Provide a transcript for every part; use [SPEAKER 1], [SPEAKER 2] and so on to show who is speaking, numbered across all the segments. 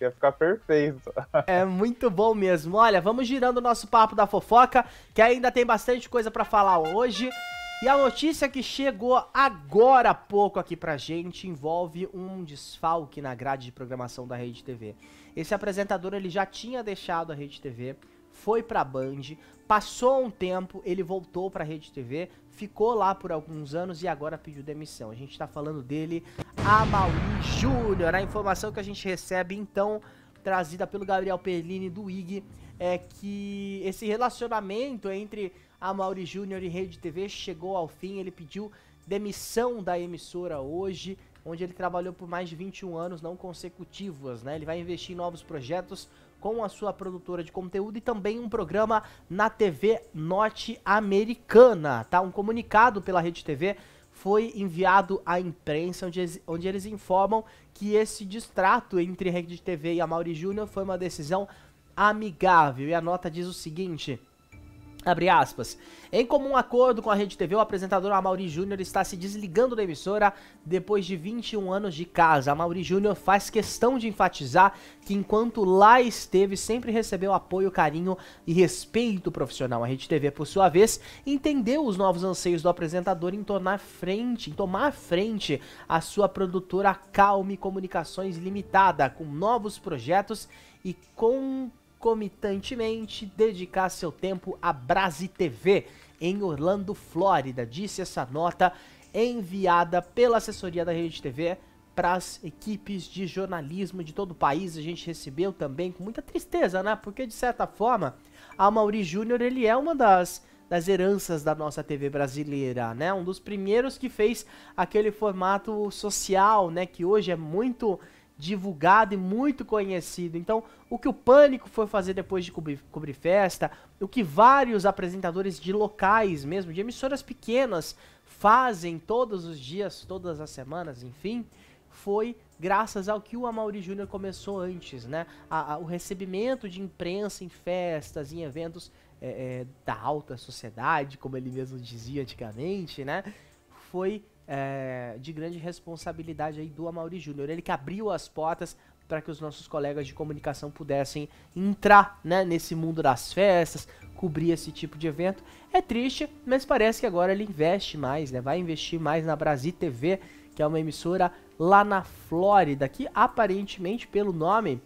[SPEAKER 1] Ia ficar perfeito.
[SPEAKER 2] É muito bom mesmo. Olha, vamos girando o nosso papo da fofoca, que ainda tem bastante coisa para falar hoje. E a notícia que chegou agora há pouco aqui pra gente envolve um desfalque na grade de programação da Rede TV. Esse apresentador ele já tinha deixado a Rede TV, foi pra Band, passou um tempo, ele voltou pra Rede TV, ficou lá por alguns anos e agora pediu demissão. A gente tá falando dele, Amaury Júnior. A informação que a gente recebe então, trazida pelo Gabriel Perlini do IG, é que esse relacionamento entre Amaury Júnior e Rede TV chegou ao fim. Ele pediu demissão da emissora hoje, onde ele trabalhou por mais de 21 anos não consecutivos, né? Ele vai investir em novos projetos com a sua produtora de conteúdo e também um programa na TV norte-americana, tá? Um comunicado pela Rede TV foi enviado à imprensa, onde eles, onde eles informam que esse distrato entre Rede TV e a Mauri Júnior foi uma decisão amigável. E a nota diz o seguinte: Abre aspas. Em comum acordo com a Rede TV, o apresentador Amaury Júnior está se desligando da emissora depois de 21 anos de casa. Amaury Júnior faz questão de enfatizar que enquanto lá esteve, sempre recebeu apoio, carinho e respeito profissional. A Rede TV, por sua vez, entendeu os novos anseios do apresentador em tornar frente, em tomar frente à sua produtora Calme Comunicações Limitada, com novos projetos e com concomitantemente dedicar seu tempo à Brasi TV em Orlando, Flórida, disse essa nota enviada pela assessoria da Rede TV para as equipes de jornalismo de todo o país. A gente recebeu também com muita tristeza, né? Porque de certa forma, a Mauri Júnior, ele é uma das das heranças da nossa TV brasileira, né? Um dos primeiros que fez aquele formato social, né, que hoje é muito divulgado e muito conhecido. Então, o que o Pânico foi fazer depois de cobrir, cobrir, festa, o que vários apresentadores de locais mesmo, de emissoras pequenas, fazem todos os dias, todas as semanas, enfim, foi graças ao que o Amaury Júnior começou antes, né? A, a, o recebimento de imprensa em festas, em eventos é, é, da alta sociedade, como ele mesmo dizia antigamente, né? Foi é, de grande responsabilidade aí do Amaury Júnior. Ele que abriu as portas para que os nossos colegas de comunicação pudessem entrar né, nesse mundo das festas, cobrir esse tipo de evento. É triste, mas parece que agora ele investe mais, né? Vai investir mais na Brasil TV, que é uma emissora lá na Flórida, que aparentemente, pelo nome,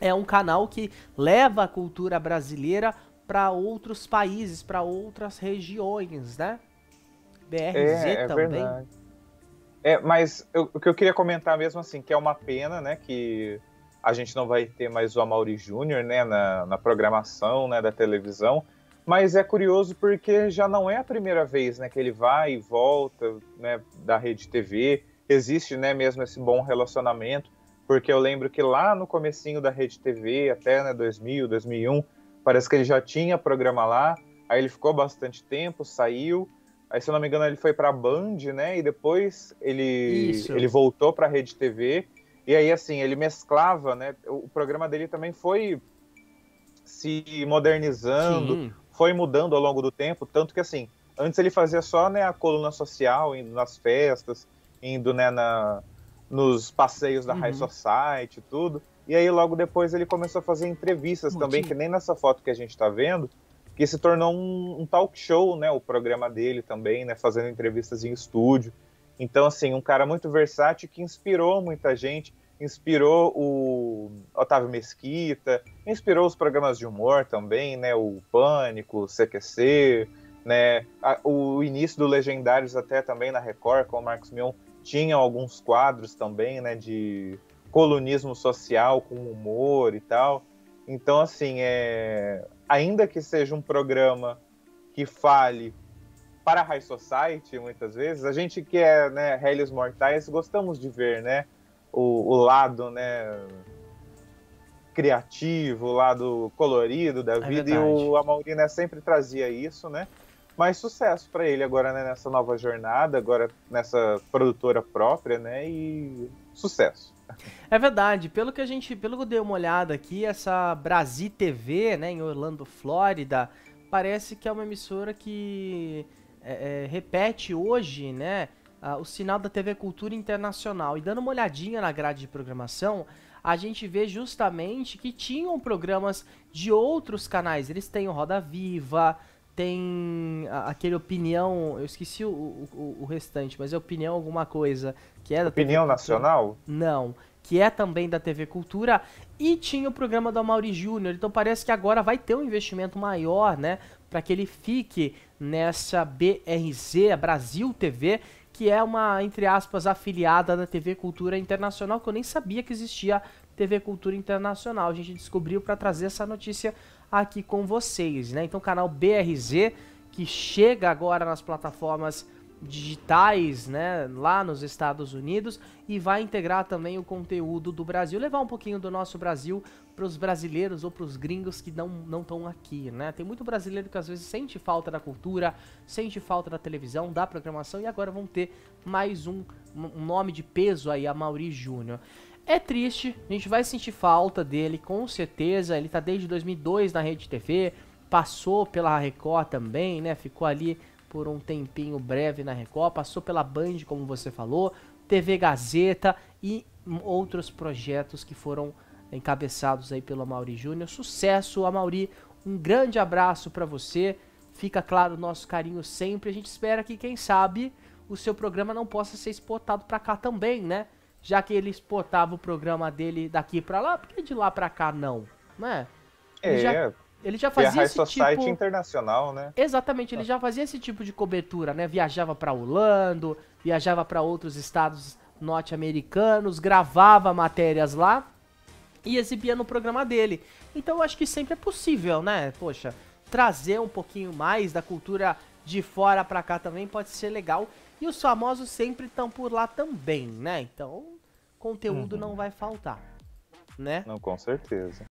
[SPEAKER 2] é um canal que leva a cultura brasileira para outros países, para outras regiões, né? BRZ é, é também. Verdade.
[SPEAKER 1] É, mas eu, o que eu queria comentar mesmo assim, que é uma pena, né, que a gente não vai ter mais o Amaury Júnior, né, na, na programação, né, da televisão, mas é curioso porque já não é a primeira vez, né, que ele vai e volta, né, da Rede TV, existe, né, mesmo esse bom relacionamento, porque eu lembro que lá no comecinho da Rede TV, até, né, 2000, 2001, parece que ele já tinha programa lá, aí ele ficou bastante tempo, saiu, Aí, se eu não me engano, ele foi pra Band, né? E depois ele, ele voltou pra Rede TV. E aí, assim, ele mesclava, né? O programa dele também foi se modernizando, Sim. foi mudando ao longo do tempo. Tanto que, assim, antes ele fazia só né, a coluna social, indo nas festas, indo né, na, nos passeios da uhum. High Society tudo. E aí, logo depois, ele começou a fazer entrevistas também, que nem nessa foto que a gente tá vendo que se tornou um, um, talk show, né, o programa dele também, né, fazendo entrevistas em estúdio. Então, assim, um cara muito versátil que inspirou muita gente, inspirou o Otávio Mesquita, inspirou os programas de humor também, né, o Pânico, o CQC, né, a, o início do Legendários até também na Record, com o Marcos Mion, tinham alguns quadros também, né, de colunismo social com humor e tal. Então, assim, é, ainda que seja um programa que fale para a High Society, muitas vezes, a gente que é né, réis mortais, gostamos de ver né, o, o, lado né, criativo, o lado colorido da é vida, verdade. e o Amaury né, sempre trazia isso, né? Mas sucesso para ele agora né, nessa nova jornada, agora nessa produtora própria, né? E sucesso.
[SPEAKER 2] É verdade, pelo que a gente, pelo que eu dei uma olhada aqui, essa Brasil TV, né, em Orlando, Flórida, parece que é uma emissora que é, é, repete hoje, né, o sinal da TV Cultura Internacional. E dando uma olhadinha na grade de programação, a gente vê justamente que tinham programas de outros canais. Eles têm o Roda Viva, tem aquele Opinião, eu esqueci o, o, o, restante, mas é Opinião alguma coisa. que é da
[SPEAKER 1] Opinião Nacional?
[SPEAKER 2] Não, que é também da TV Cultura, e tinha o programa do Amaury Júnior, então parece que agora vai ter um investimento maior, né, para que ele fique nessa BRZ, a Brasil TV, que é uma, entre aspas, afiliada da TV Cultura Internacional, que eu nem sabia que existia TV Cultura Internacional. A gente descobriu para trazer essa notícia aqui com vocês, né? Então, canal BRZ, que chega agora nas plataformas digitais, né, lá nos Estados Unidos e vai integrar também o conteúdo do Brasil, levar um pouquinho do nosso Brasil para os brasileiros ou para os gringos que não não estão aqui, né? Tem muito brasileiro que às vezes sente falta da cultura, sente falta da televisão, da programação e agora vão ter mais um, um nome de peso aí, a Mauri Júnior. É triste, a gente vai sentir falta dele com certeza. Ele tá desde 2002 na Rede TV, passou pela Record também, né? Ficou ali por um tempinho breve na Record, passou pela Band, como você falou, TV Gazeta e outros projetos que foram encabeçados aí pelo Mauri Júnior. Sucesso, Amauri. Um grande abraço para você. Fica claro o nosso carinho sempre. A gente espera que, quem sabe, o seu programa não possa ser exportado para cá também, né? Já que ele exportava o programa dele daqui para lá, por que de lá para cá não? Né?
[SPEAKER 1] Ele
[SPEAKER 2] é,
[SPEAKER 1] já, ele já fazia esse Society tipo... internacional, né?
[SPEAKER 2] Exatamente, ele já fazia esse tipo de cobertura, né? Viajava para Orlando, viajava para outros estados norte-americanos, gravava matérias lá e exibia no programa dele. Então eu acho que sempre é possível, né? Poxa, trazer um pouquinho mais da cultura de fora para cá também pode ser legal. E os famosos sempre estão por lá também, né? Então, conteúdo uhum. não vai faltar, né?
[SPEAKER 1] Não, com certeza.